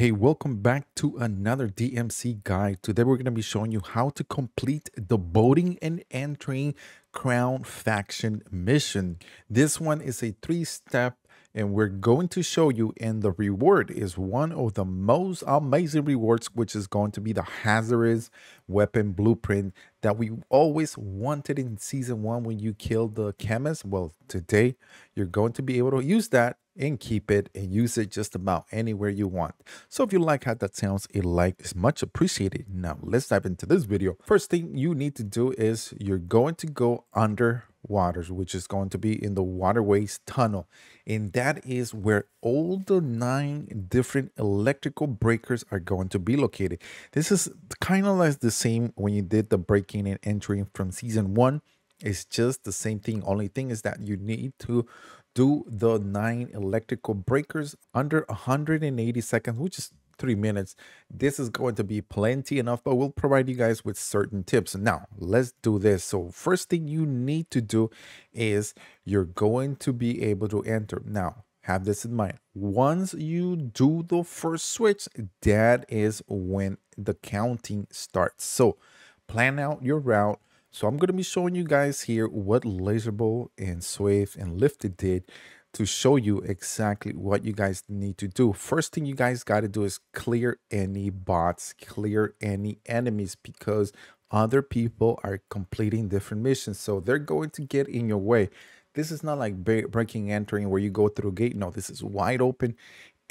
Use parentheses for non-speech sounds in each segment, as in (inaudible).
Hey, welcome back to another DMZ guide. Today we're going to be showing you how to complete the boating and entering crown faction mission. This one is a three-step and we're going to show you and the reward is one of the most amazing rewards which is going to be the hazardous weapon blueprint that we always wanted in season one when you killed the chemist well today you're going to be able to use that and keep it and use it just about anywhere you want. So if you like how that sounds, a like is much appreciated. Now let's dive into this video. First thing you need to do is you're going to go under waters, which is going to be in the waterways tunnel. And that is where all the nine different electrical breakers are going to be located. This is kind of like the same when you did the breaking and entering from season one. It's just the same thing. Only thing is that you need to do the nine electrical breakers under 180 seconds, which is three minutes. This is going to be plenty enough, but we'll provide you guys with certain tips. Now, let's do this. So first thing you need to do is you're going to be able to enter. Now, have this in mind. Once you do the first switch, that is when the counting starts. So plan out your route so I'm going to be showing you guys here what Laserbolt and Swift and Lifted did to show you exactly what you guys need to do. First thing you guys got to do is clear any bots, clear any enemies because other people are completing different missions. So they're going to get in your way. This is not like breaking entering where you go through a gate. No, this is wide open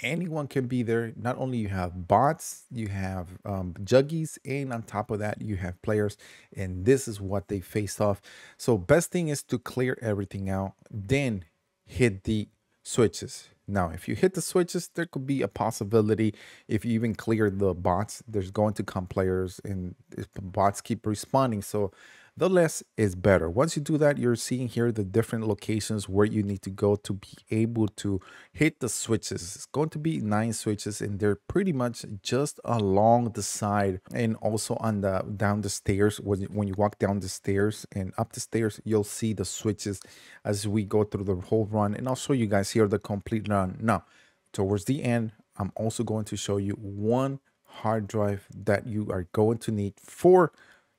anyone can be there. Not only you have bots, you have um, juggies, and on top of that, you have players. And this is what they face off. So best thing is to clear everything out, then hit the switches. Now, if you hit the switches, there could be a possibility if you even clear the bots, there's going to come players and bots keep responding. So the less is better. Once you do that, you're seeing here the different locations where you need to go to be able to hit the switches. It's going to be nine switches and they're pretty much just along the side and also on the down the stairs. When, when you walk down the stairs and up the stairs, you'll see the switches as we go through the whole run. And I'll show you guys here the complete run. Now, towards the end, I'm also going to show you one hard drive that you are going to need for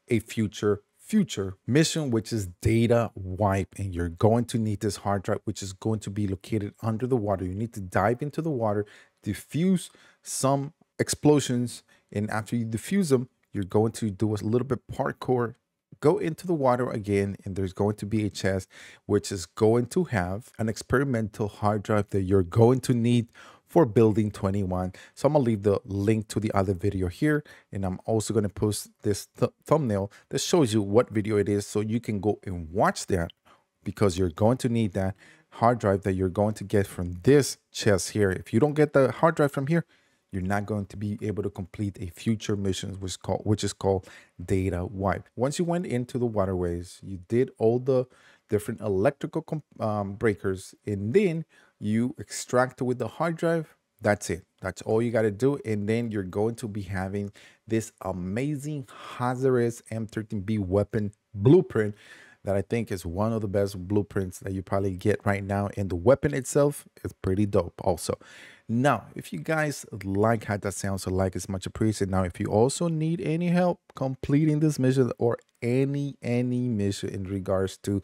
a future future mission, which is data wipe. And you're going to need this hard drive, which is going to be located under the water. You need to dive into the water, diffuse some explosions. And after you diffuse them, you're going to do a little bit parkour go into the water again and there's going to be a chest which is going to have an experimental hard drive that you're going to need for building 21 so i'm gonna leave the link to the other video here and i'm also to post this th thumbnail that shows you what video it is so you can go and watch that because you're going to need that hard drive that you're going to get from this chest here. If you don't get the hard drive from here you're not going to be able to complete a future mission which is called which is called data wipe. Once you went into the waterways you did all the different electrical um, breakers and then you extract with the hard drive that's it. That's all you got to do and then you're going to be having this amazing hazardous m13b weapon blueprint that i think is one of the best blueprints that you probably get right now and the weapon itself is pretty dope also. Now if you guys like how that sounds so like it's much appreciated now if you also need any help completing this mission or any any mission in regards to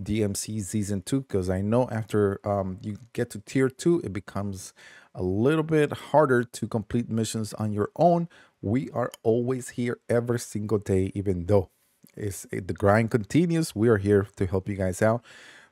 DMZ season two because I know after um, you get to tier two, it becomes a little bit harder to complete missions on your own. We are always here every single day, even though it's, it, the grind continues. We are here to help you guys out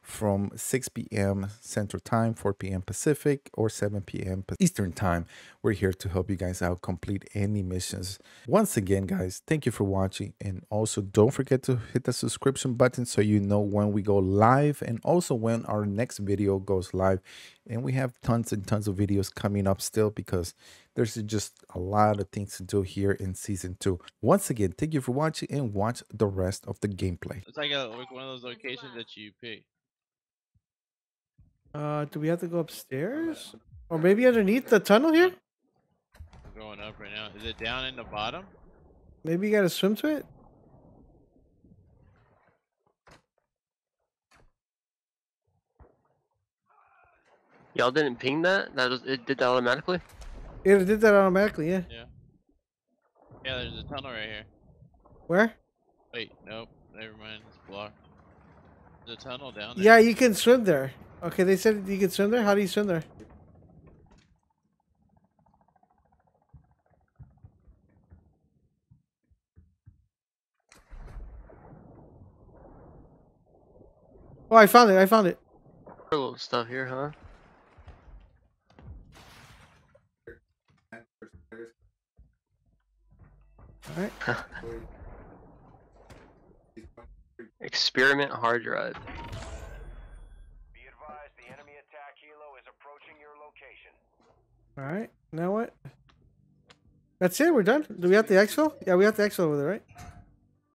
from 6 p.m. Central Time, 4 p.m. Pacific, or 7 p.m. Eastern Time. We're here to help you guys out complete any missions. Once again, guys, thank you for watching. And also, don't forget to hit the subscription button so you know when we go live and also when our next video goes live. And we have tons and tons of videos coming up still because there's just a lot of things to do here in season two. Once again, thank you for watching and watch the rest of the gameplay. It's like, a, like one of those locations that you pick. Uh, do we have to go upstairs? Or maybe underneath the tunnel here? I'm going up right now. Is it down in the bottom? Maybe you gotta swim to it? Y'all didn't ping that? That was it did that automatically? It did that automatically, yeah. Yeah. Yeah, there's a tunnel right here. Where? Wait, nope. Never mind. It's blocked. There's a tunnel down there. Yeah, you can swim there. Okay, they said you can swim there. How do you swim there? Oh, I found it. I found it. A little stuff here, huh? All right. (laughs) Experiment hard drive. Be advised, the enemy attack helo is approaching your location. All right. Now what? That's it. We're done. Do we have the exfil? Yeah, we have the exfil over there, right?